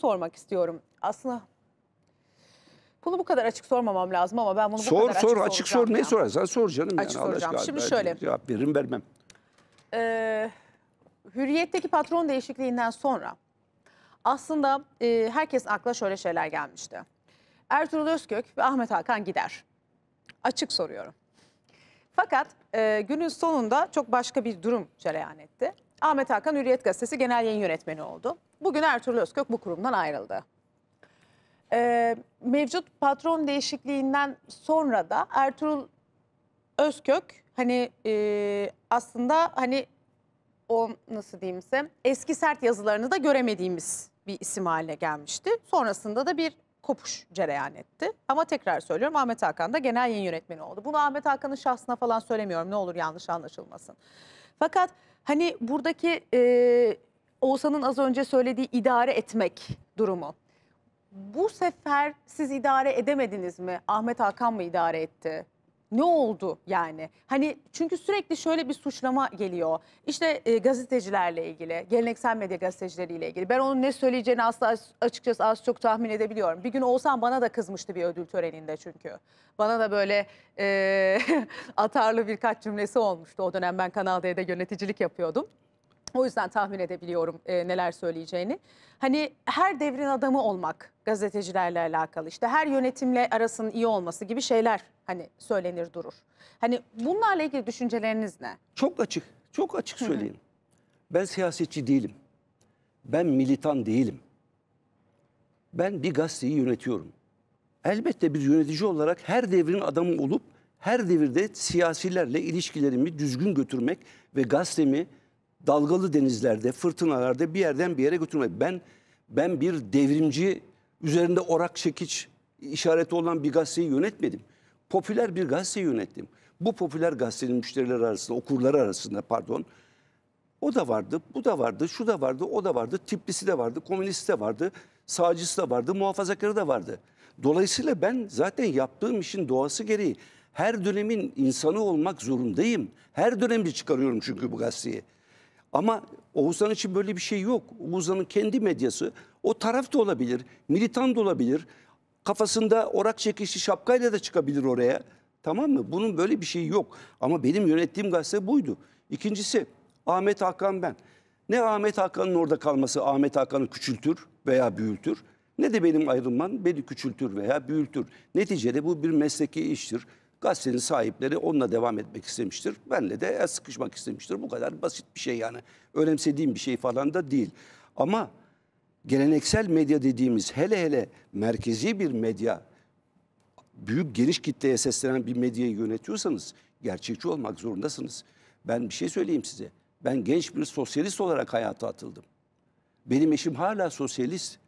sormak istiyorum. Aslında bunu bu kadar açık sormamam lazım ama ben bunu bu Sor kadar sor açık açık sor ne sorarsan sor canım. Açık yani. Allah soracağım. aşkına. Şimdi şöyle. Cevap veririm vermem. Ee, hürriyetteki patron değişikliğinden sonra aslında e, herkes akla şöyle şeyler gelmişti. Ertuğrul Özkök ve Ahmet Hakan gider. Açık soruyorum. Fakat e, günün sonunda çok başka bir durum cereyan etti. Ahmet Hakan Hürriyet Gazetesi Genel Yayın Yönetmeni oldu. Bugün Ertuğrul Özkök bu kurumdan ayrıldı. Ee, mevcut patron değişikliğinden sonra da Ertuğrul Özkök hani e, aslında hani o nasıl diyeyim size eski sert yazılarını da göremediğimiz bir isim haline gelmişti. Sonrasında da bir kopuş cereyan etti. Ama tekrar söylüyorum Ahmet Hakan da genel yayın yönetmeni oldu. Bunu Ahmet Hakan'ın şahsına falan söylemiyorum ne olur yanlış anlaşılmasın. Fakat hani buradaki e, Oğuzhan'ın az önce söylediği idare etmek durumu. Bu sefer siz idare edemediniz mi? Ahmet Hakan mı idare etti? Ne oldu yani? Hani çünkü sürekli şöyle bir suçlama geliyor. İşte e, gazetecilerle ilgili, geleneksel medya gazetecileriyle ilgili. Ben onun ne söyleyeceğini asla açıkçası az çok tahmin edebiliyorum. Bir gün Oğuzhan bana da kızmıştı bir ödül töreninde çünkü. Bana da böyle e, atarlı birkaç cümlesi olmuştu. O dönem ben Kanal D'de yöneticilik yapıyordum. O yüzden tahmin edebiliyorum e, neler söyleyeceğini. Hani her devrin adamı olmak gazetecilerle alakalı işte her yönetimle arasının iyi olması gibi şeyler hani söylenir durur. Hani bunlarla ilgili düşünceleriniz ne? Çok açık, çok açık söyleyeyim. Ben siyasetçi değilim. Ben militan değilim. Ben bir gazeteyi yönetiyorum. Elbette bir yönetici olarak her devrin adamı olup her devirde siyasilerle ilişkilerimi düzgün götürmek ve gazetemi dalgalı denizlerde, fırtınalarda bir yerden bir yere götürmek. Ben ben bir devrimci üzerinde orak çekiç işareti olan bir gazeteyi yönetmedim. Popüler bir gazete yönettim. Bu popüler gazetenin müşterileri arasında, okurları arasında pardon, o da vardı, bu da vardı, şu da vardı, o da vardı, tiplisi de vardı, komünisti de vardı, sağcısı da vardı, muhafazakarı da vardı. Dolayısıyla ben zaten yaptığım işin doğası gereği her dönemin insanı olmak zorundayım. Her dönemde çıkarıyorum çünkü bu gazeteyi. Ama Oğuzhan için böyle bir şey yok. Oğuzhan'ın kendi medyası o taraf da olabilir, militan da olabilir. Kafasında orak çekişli şapkayla da çıkabilir oraya. Tamam mı? Bunun böyle bir şeyi yok. Ama benim yönettiğim gazete buydu. İkincisi Ahmet Hakan ben. Ne Ahmet Hakan'ın orada kalması Ahmet Hakan'ı küçültür veya büyültür. Ne de benim ayrılmam beni küçültür veya büyültür. Neticede bu bir mesleki iştir. Gazetenin sahipleri onunla devam etmek istemiştir. Benle de sıkışmak istemiştir. Bu kadar basit bir şey yani. Önemsediğim bir şey falan da değil. Ama geleneksel medya dediğimiz hele hele merkezi bir medya büyük geniş kitleye seslenen bir medyayı yönetiyorsanız gerçekçi olmak zorundasınız. Ben bir şey söyleyeyim size. Ben genç bir sosyalist olarak hayata atıldım. Benim eşim hala sosyalist.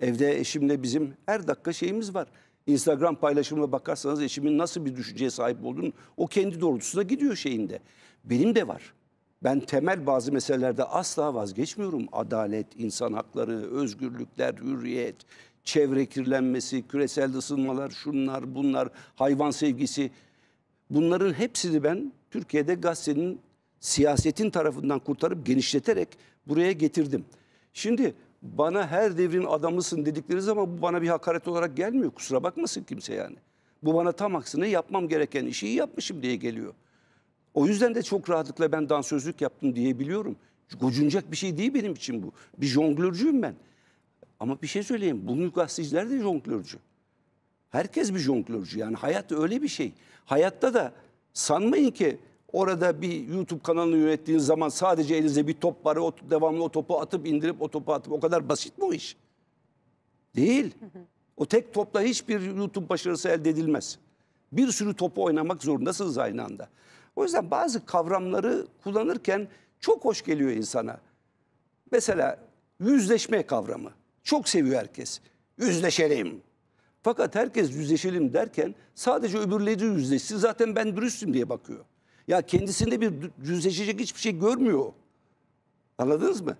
Evde eşimle bizim her dakika şeyimiz var. Instagram paylaşımına bakarsanız eşimin nasıl bir düşünceye sahip olduğunu o kendi doğrultusuna gidiyor şeyinde. Benim de var. Ben temel bazı meselelerde asla vazgeçmiyorum. Adalet, insan hakları, özgürlükler, hürriyet, çevre kirlenmesi, küresel ısınmalar, şunlar, bunlar, hayvan sevgisi. Bunların hepsini ben Türkiye'de gazetenin, siyasetin tarafından kurtarıp genişleterek buraya getirdim. Şimdi bana her devrin adamısın dedikleri zaman bu bana bir hakaret olarak gelmiyor. Kusura bakmasın kimse yani. Bu bana tam aksine yapmam gereken işi yapmışım diye geliyor. O yüzden de çok rahatlıkla ben dansözlük yaptım diyebiliyorum. Gocunacak bir şey değil benim için bu. Bir jonglörcüyüm ben. Ama bir şey söyleyeyim. Bugün gazeteciler de jonglörcü. Herkes bir jonglörcü. Yani hayat öyle bir şey. Hayatta da sanmayın ki orada bir YouTube kanalını yönettiğiniz zaman sadece elinizde bir top var. O, devamlı o topu atıp indirip o topu atıp o kadar basit mi o iş? Değil. O tek topla hiçbir YouTube başarısı elde edilmez. Bir sürü topu oynamak zorundasınız aynı anda. O yüzden bazı kavramları kullanırken çok hoş geliyor insana. Mesela yüzleşme kavramı. Çok seviyor herkes. Yüzleşelim. Fakat herkes yüzleşelim derken sadece öbürleri yüzleşsin. Zaten ben dürüstüm diye bakıyor. Ya kendisinde bir yüzleşecek hiçbir şey görmüyor. Anladınız mı?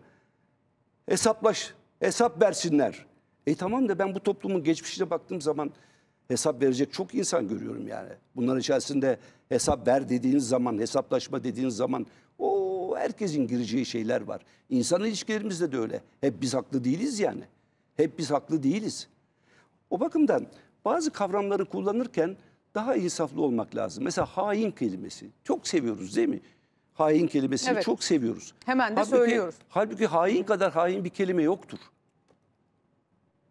Hesaplaş, hesap versinler. E tamam da ben bu toplumun geçmişine baktığım zaman hesap verecek çok insan görüyorum yani. Bunların içerisinde hesap ver dediğiniz zaman, hesaplaşma dediğiniz zaman o herkesin gireceği şeyler var. İnsan ilişkilerimizde de öyle. Hep biz haklı değiliz yani. Hep biz haklı değiliz. O bakımdan bazı kavramları kullanırken daha insaflı olmak lazım. Mesela hain kelimesi. Çok seviyoruz değil mi? Hain kelimesini Evet. çok seviyoruz. Hemen de söylüyoruz. Halbuki hain kadar hain bir kelime yoktur.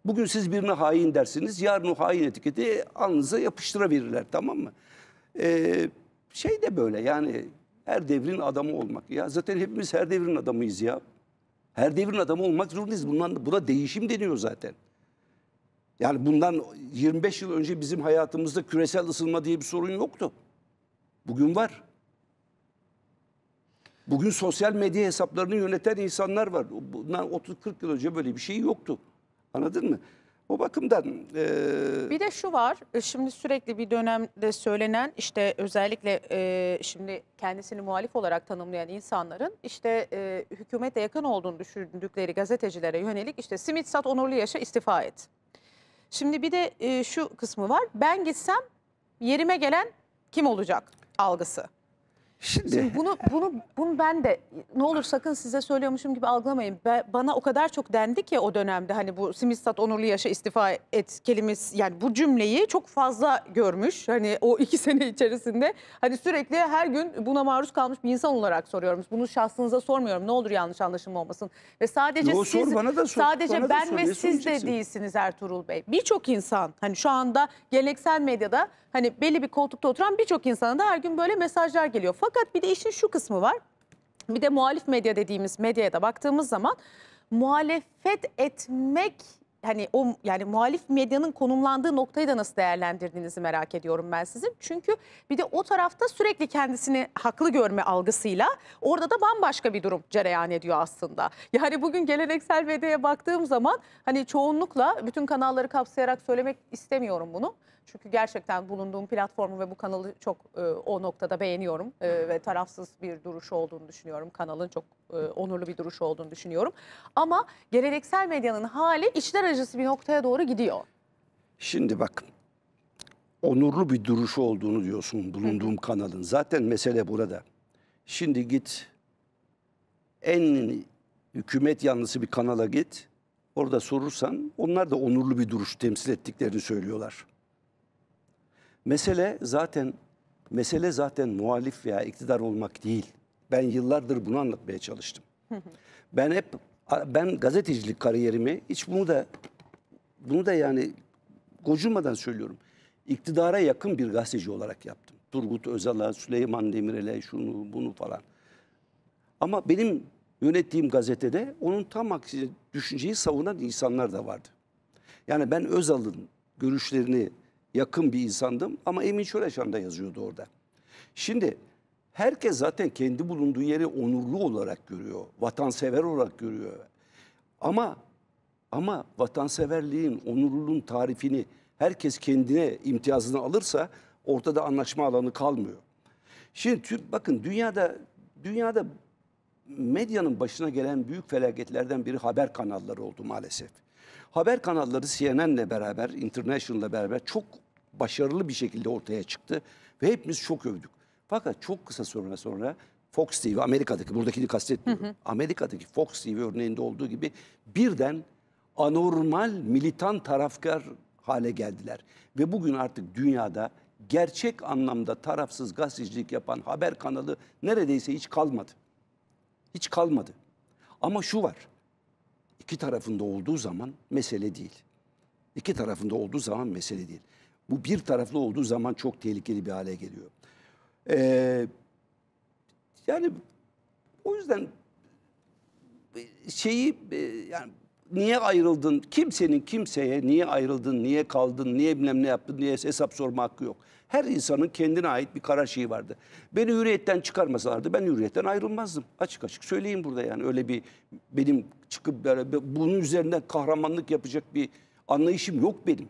Bugün siz birine hain dersiniz, yarın o hain etiketi alnınıza yapıştırabilirler tamam mı? Ee, şey de böyle yani her devrin adamı olmak. Ya zaten hepimiz her devrin adamıyız ya. Her devrin adamı olmak zorundayız. Bundan, buna değişim deniyor zaten. Yani bundan 25 yıl önce bizim hayatımızda küresel ısınma diye bir sorun yoktu. Bugün var. Bugün sosyal medya hesaplarını yöneten insanlar var. Bundan 30-40 yıl önce böyle bir şey yoktu. Anladın mı? O bakımdan eee, Bir de şu var, e, şimdi sürekli bir dönemde söylenen işte özellikle e, şimdi kendisini muhalif olarak tanımlayan insanların işte e, hükümete yakın olduğunu düşündükleri gazetecilere yönelik işte simit sat onurlu yaşa istifa et. Şimdi bir de e, şu kısmı var, ben gitsem yerime gelen kim olacak algısı. Şimdi Şimdi bunu bunu bunu ben de ne olur sakın size söylüyormuşum gibi algılamayın. Ben, bana o kadar çok dendi ki o dönemde hani bu Simistat onurlu yaşa istifa et kelimesi yani bu cümleyi çok fazla görmüş. Hani o iki sene içerisinde hani sürekli her gün buna maruz kalmış bir insan olarak soruyorum. Bunu şahsınıza sormuyorum. Ne olur yanlış anlaşılma olmasın. Ve sadece Yo, siz sor, bana da sor, sadece bana da ben sor. ve siz de değilsiniz Ertuğrul Bey. Birçok insan hani şu anda geleneksel medyada hani belli bir koltukta oturan birçok insana da her gün böyle mesajlar geliyor. Fakat bir de işin şu kısmı var. Bir de muhalif medya dediğimiz medyaya da baktığımız zaman muhalefet etmek hani o yani muhalif medyanın konumlandığı noktayı da nasıl değerlendirdiğinizi merak ediyorum ben sizin. Çünkü bir de o tarafta sürekli kendisini haklı görme algısıyla orada da bambaşka bir durum cereyan ediyor aslında. Yani bugün geleneksel medyaya baktığım zaman hani çoğunlukla bütün kanalları kapsayarak söylemek istemiyorum bunu. Çünkü gerçekten bulunduğum platformu ve bu kanalı çok e, o noktada beğeniyorum E, ve tarafsız bir duruş olduğunu düşünüyorum. Kanalın çok e, onurlu bir duruş olduğunu düşünüyorum. Ama geleneksel medyanın hali içler acısı bir noktaya doğru gidiyor. Şimdi bak onurlu bir duruşu olduğunu diyorsun bulunduğum kanalın. Zaten mesele burada. Şimdi git en hükümet yanlısı bir kanala git. Orada sorursan onlar da onurlu bir duruş temsil ettiklerini söylüyorlar. Mesele zaten mesele zaten muhalif veya iktidar olmak değil. Ben yıllardır bunu anlatmaya çalıştım. Ben hep ben gazetecilik kariyerimi hiç bunu da bunu da yani gocunmadan söylüyorum. İktidara yakın bir gazeteci olarak yaptım. Turgut Özal'a, Süleyman Demirel'e şunu bunu falan. Ama benim yönettiğim gazetede onun tam aksine düşünceyi savunan insanlar da vardı. Yani ben Özal'ın görüşlerini yakın bir insandım ama Emin Çöreşan da yazıyordu orada. Şimdi herkes zaten kendi bulunduğu yeri onurlu olarak görüyor, vatansever olarak görüyor. Ama ama vatanseverliğin, onurluluğun tarifini herkes kendine imtiyazını alırsa ortada anlaşma alanı kalmıyor. Şimdi bakın dünyada dünyada medyanın başına gelen büyük felaketlerden biri haber kanalları oldu maalesef. Haber kanalları CNN'le beraber, International'la beraber çok başarılı bir şekilde ortaya çıktı ve hepimiz çok övdük. Fakat çok kısa sonra sonra Fox TV, Amerika'daki, buradakini kastetmiyorum. Amerika'daki Fox TV örneğinde olduğu gibi birden anormal militan tarafkar hale geldiler. Ve bugün artık dünyada gerçek anlamda tarafsız gazetecilik yapan haber kanalı neredeyse hiç kalmadı. Hiç kalmadı. Ama şu var. İki tarafında olduğu zaman mesele değil. İki tarafında olduğu zaman mesele değil. Bu bir taraflı olduğu zaman çok tehlikeli bir hale geliyor. Ee, yani o yüzden şeyi e, yani niye ayrıldın? Kimsenin kimseye niye ayrıldın, niye kaldın, niye bilmem ne yaptın diye hesap sorma hakkı yok. Her insanın kendine ait bir karar şeyi vardı. Beni hürriyetten çıkarmasalardı ben hürriyetten ayrılmazdım. Açık açık söyleyeyim burada yani öyle bir benim çıkıp böyle bunun üzerinden kahramanlık yapacak bir anlayışım yok benim.